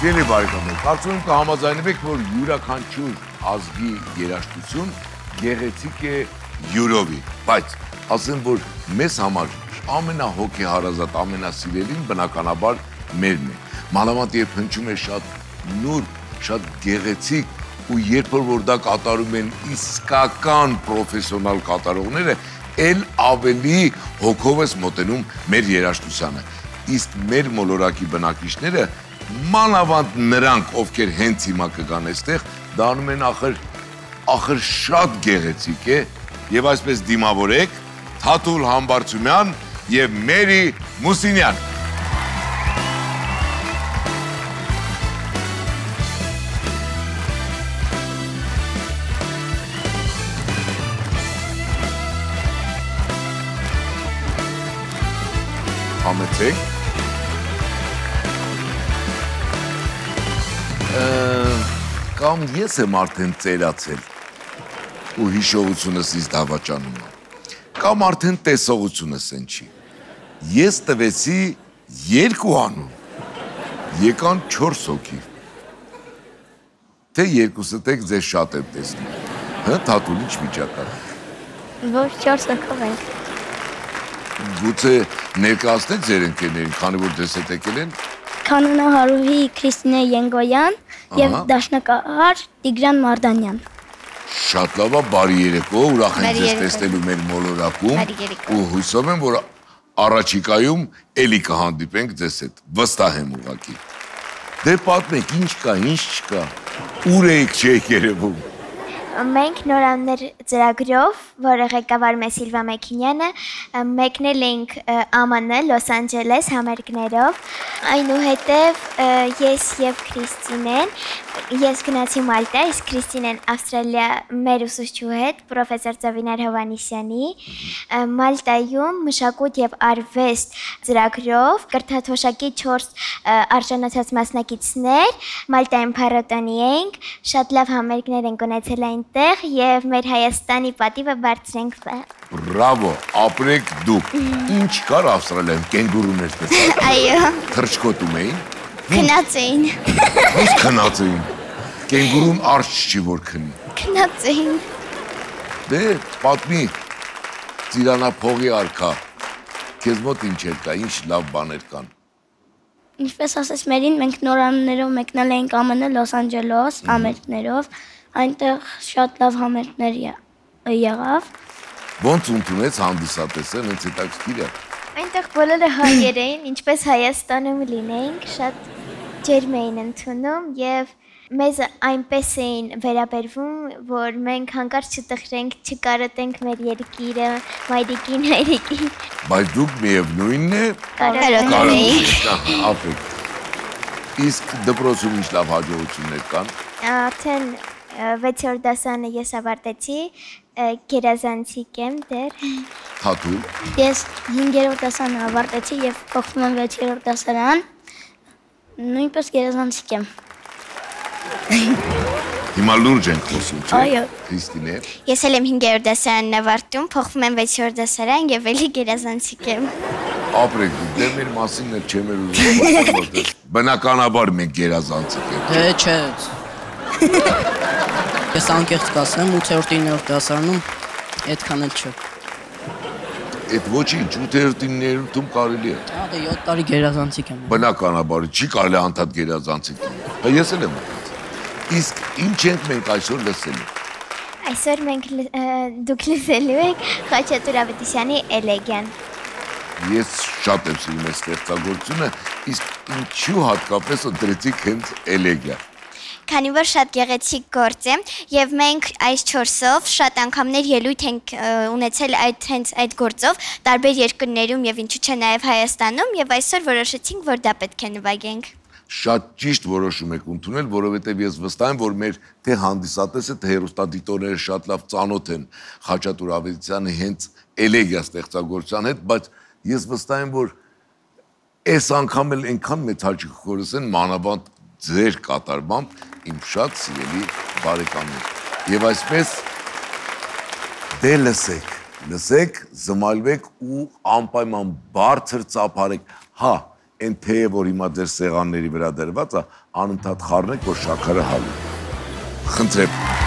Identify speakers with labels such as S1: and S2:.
S1: Սիրելի բարեկամներ, կարծում եմ կհամաձայնվեք, որ յուրաքանչյուր ազգի երաժշտություն գեղեցիկ է յուրովի, բայց ասեմ, որ մեզ համար ամենահոգեհարազատ, ամենասիրելին բնականաբար մերն է։ Մանավանդ երբ հնչում է շատ նուր, շատ գեղեցիկ ու երբ որ դա կատարում են իսկական պրոֆեսիոնալ կատարողները, ել ավելի հոգով ես մոտենում մեր երաժշտությանը։ Իսկ մեր մոլորակի բնակիչները մանավանդ նրանք, ովքեր հենց հիմա կգան այստեղ, դառնում են ախր ախր շատ գեղեցիկ է եւ այսպես դիմավորեք Թաթուլ Համբարձումյան եւ Մերի Մուսինյան։ Համեցեք։ Կամ ես եմ արդեն ծերացել ու հիշողությունս ինձ դավաճանում է։ Կամ արդեն տեսողությունս են չի։ Ես տվեցի երկու անուն, եկան չորս հոգի։ Թե երկուսը տեք ձեզ շատ եմ տեսնում։ Հը, թատուն ինչ միջակա։
S2: Ոչ չորս հոգով ենք։
S1: Գուցե ներկայացնեք ձեր ընկերներին, քանի որ դες հետ եկել են։
S2: Կանոնա Հարուհի Քրիստինե Ենգոյան եւ
S3: Ահա։
S2: դաշնակահար Տիգրան Մարդանյան։
S1: Շատ լավ է, բարի երեկո, ուրախ եմ ձեզ տեսնելու մեր մոլորակում ու հույսով եմ, որ առաջիկայում էլի կհանդիպենք ձեզ հետ, վստահ եմ ուղղակի։ Դե պատմեք, ինչ կա, ինչ չկա։ Ուր եք չեք երևում։
S2: Մենք նորաններ ծրագրով, որը ղեկավարում է Սիլվա Մեքինյանը, մեկնել էինք ԱՄՆ, Լոս Անջելես համերգներով։ Այնուհետև ես եւ Քրիստինեն ես գնացի Մալտա, իսկ Քրիստինեն Ավստրալիա մեր ուսուցչու հետ, պրոֆեսոր Ծովինար Հովանիսյանի, Մալտայում մշակույթ եւ արվեստ ծրագրով կրթաթոշակի 4 ը, արժանացած մասնակիցներ Մալտայում փառատոնի էինք, շատ լավ համերգներ ենք ունեցել այնտեղ եւ մեր Հայաստանի պատիվը բարձրենք վ-
S1: Բրավո, ապրեք դուք։ Ինչ կար Ավստրալիայում, կենգուրուներ տեսա։
S2: Այո,
S1: Թրջկոտում էին։
S2: քնած էին,
S1: Ո՞ւս քնած էին։ Կենգուրուն արջ չի որ քնի։
S2: քնած էին։
S1: Դե պատմի ծիրանափողի արքա։ Քեզ մոտ ինչ էր կա, ինչ լավ բաներ կան։
S2: Ինչպես ասես Մերին, մենք նորաններով մեկնել էինք ԱՄՆ Լոս Անջելոս համերգներով, այնտեղ շատ լավ համերգներ եղավ։
S1: Ոնց ընդունեց հանդիսատեսը, հենց հետաքրքիր է։
S2: Այնտեղ բոլորը հայեր էին, ինչպես Հայաստանում լինեինք, շատ ջերմ էին ընդունում եւ մեզ այնպես էին վերաբերվում, որ մենք հանկարծ չտխրենք, չկարոտենք մեր երկիրը, մայրիկին, հայրիկին։
S1: Բայց դուք միևնույնն է
S2: Կարոտում
S1: կարող
S2: էինք։
S1: եք ապրեք։ Իսկ դպրոցում ինչ լավ հաջողություններ կան։
S2: Արդեն 6-րդ դասանը ես ավարտեցի, գերազանցիկ եմ դեռ։
S1: Թաթու,
S2: Ես 5-րդ դասանը ավարտեցի եւ փոխվում եմ 6-րդ դասարան։ Նույնպես գերազանցիկ եմ։
S1: հիմա լուրջ ենք խոսում, չէ՞։
S2: Այո։
S1: Քրիստինե,
S2: Ես էլ եմ 5-րդ դասարանն ավարտում, փոխվում եմ 6-րդ դասարան եւ էլի գերազանցիկ եմ։
S1: ապրեք դե մեր մասին էլ չեմ էլ ուզում որտեղ բնականաբար մենք գերազանցիկ ենք։
S4: Դե չէ։ Ես անկեղծ կասեմ 8-րդ 9-րդ դասարանում այդքան էլ չէ։
S1: Այդ ոչինչ 8-9-ում կարելի է։
S4: Ահա դե 7 տարի գերազանցիկ եմ։
S1: Բնականաբար չի կարելի անդադ գերազանցիկ։ Բայց ես էլ եմ Իսկ ինչ ենք մենք այսօր լսելու։
S2: Այսօր մենք դուք լսելու եք Խաչատուր Ավետիսյանի Էլեգիան։
S1: Ես շատ եմ սիրում այս ստեղծագործությունը, իսկ ինչու հատկապես ընտրեցիք հենց էլեգիա։
S2: Քանի որ շատ գեղեցիկ գործ է եւ մենք այս 4-ով շատ անգամներ ելույթ ենք ունեցել այդ հենց այդ գործով տարբեր երկրներում եւ ինչու՞ չէ նաեւ Հայաստանում եւ այսօր որոշեցինք որ դա պետք է նվագենք։
S1: Շատ ճիշտ որոշում եք ընդունել, որովհետև ես վստահ եմ, որ մեր թե հանդիսատեսը, թե հերոստատիտորները շատ լավ ծանոթ են Խաչատուր Ավետիսյանի հենց էլեգիա ստեղծագործության հետ, բայց ես վստահ եմ, որ այս անգամ էլ այնքան մեծ հաճույք կորսեն մանավանդ ձեր կատարմամբ իմ շատ սիրելի բարեկամներ։ Եվ այսպես դե լսեք, լսեք, զմալվեք ու անպայման բարձր ծափարեք։ Հա, այն թեյը, որ հիմա ձեր սեղանների վրա դրված է, անընդհատ խառնեք, որ շաքարը հալի։ Խնդրեմ,